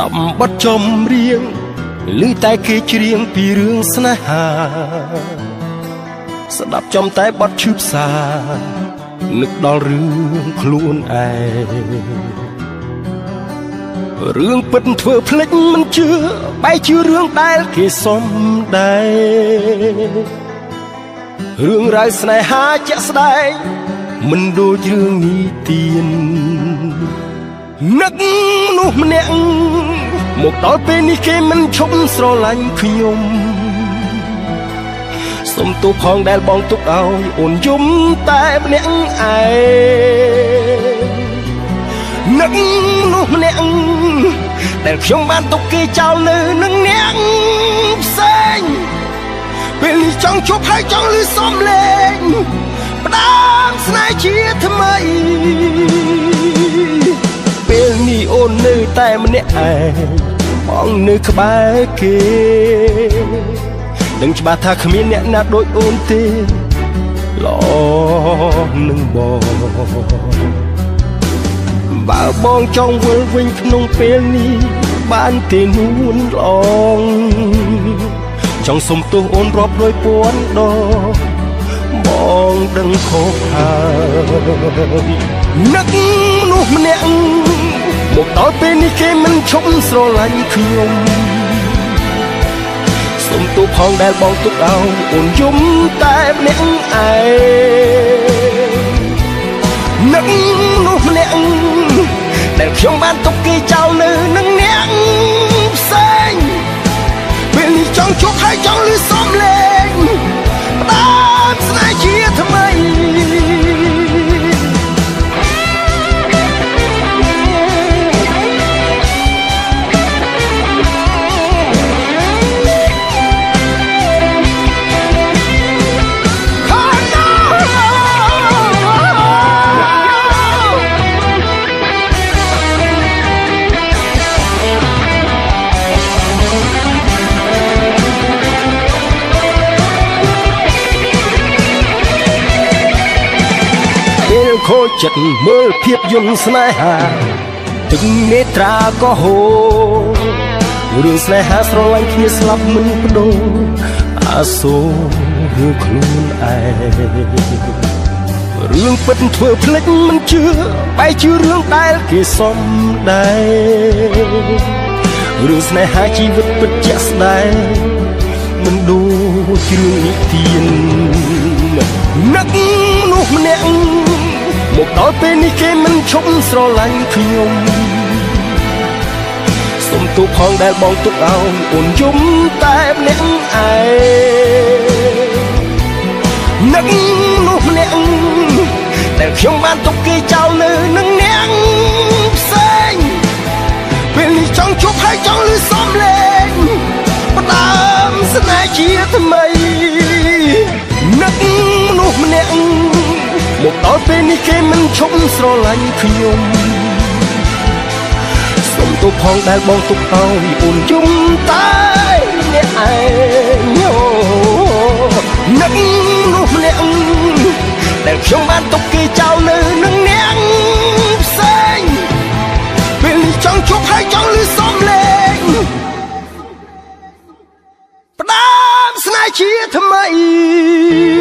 ដាប់បទចម្រៀងឮតែគេច្រៀងពីរឿងស្នេហាស្ដាប់ចំតែបទឈឺផ្សានឹកដល់រឿងខ្លួនឯងរឿងពិតធ្វើភ្លេចមិនជឿបែរជារឿងដែលគេសំដែងរឿងរ៉ាវស្នេហាជាក់ស្ដែងមិនដូចរឿងនីតិ ននឹកនោះម្នាក់មកដល់ពេលនេះគេមិនឈប់ស្រឡាញ់ខ្ញុំសុំទោសផងដែលបងទុកឲ្យអូនយំតែម្នាក់ឯងនឹកនោះម្នាក់ដែលខ្ញុំបានទុកគេចោលនៅនឹងអ្នកផ្សេងពេលនេះចង់ជួបហើយចង់លឺសំឡេង តែម្នាក់ឯងបងនៅក្បែរគេដឹងច្បាស់ថាគ្មានអ្នកណាដូចអូនទេល្អនឹងបងបើបងចង់វិលវិញក្នុងពេលនេះបានទេនួនល្អងចង់សុំទោសអូនរាប់រយពាន់ដងបងដឹងខុសហើយនឹកមនុស្សម្នាក់ មកដល់ពេលនេះគេមិនឈប់ស្រឡាញ់ខ្ញុំសុំទោសផងដែលបងទុកឲ្យអូនយំតែម្នាក់ឯងនឹកមនុស្សម្នាក់ដែលខ្ញុំបានទុក ពេលខូចចិត្តមើលភាពយន្តស្នេហាទឹកនេត្រាក៏ហូររឿងស្នេហាស្រឡាញ់គ្នាស្លាប់មិនបដូរអាសូររឿងខ្លួនឯងរឿងពិតធ្វើភ្លេចមិនជឿបែរជារឿងដែលគេសំដែងរឿងស្នេហាជីវិតពិតជាក់ស្ដែងមិនដូចរឿងនិទាននឹកមនុស្សម្នាក់ មកដល់ពេលនេះគេមិនឈប់ស្រឡាញ់ខ្ញុំសុំទោសផងដែលបងទុកឲ្យអូនយំតែម្នាក់ឯងនឹកមនុស្សម្នាក់ដែលខ្ញុំបានទុកគេចោលនៅនឹងអ្នកផ្សេងពេលនេះចង់ជួបហើយចង់លឺសំឡេងផ្ដាំស្នេហ៍ជាថ្មីនឹកមនុស្សម្នាក់ មកដល់ពេលនេះគេមិនឈប់ស្រឡាញ់ខ្ញុំសុំទោសផងដែលបងទុកឲ្យអូនយំតែអ្នកឯងនឹកមនុស្សម្នាក់ដែលខ្ញុំបានទុកគេចោលនៅនឹងអ្នកផ្សេងពេលនេះចង់ជួបហើយចង់លឺសំឡេងផ្ដាំស្នេហ៍ជាថ្មី